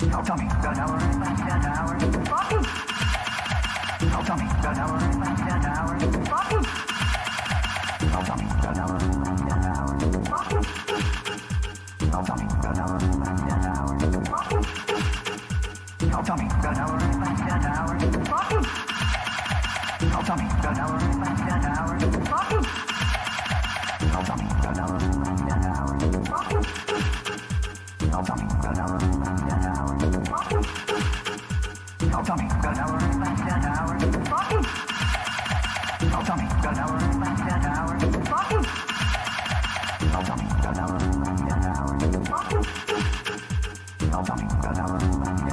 Tell Tommy, go tower, ten hours. Fuck you. Tell Tommy, go tower, ten hours. Fuck you. Tell Tommy, go tower, ten hours. Fuck you. Tell Tommy, go tower, ten hours. Fuck you. Tell Tommy, go tower, ten hours. Fuck you. Tell Tommy, go tower, ten hours. Fuck you. Tell Tommy, go tower, ten hours. Fuck you. Tell Tommy, go tower, ten hours. Fuck you. Oh, Tommy, got an hour and left an hour. Fucking. tell me. got an hour and left an hour. Fucking. Oh, Tommy, got an hour and got an hour and an hour.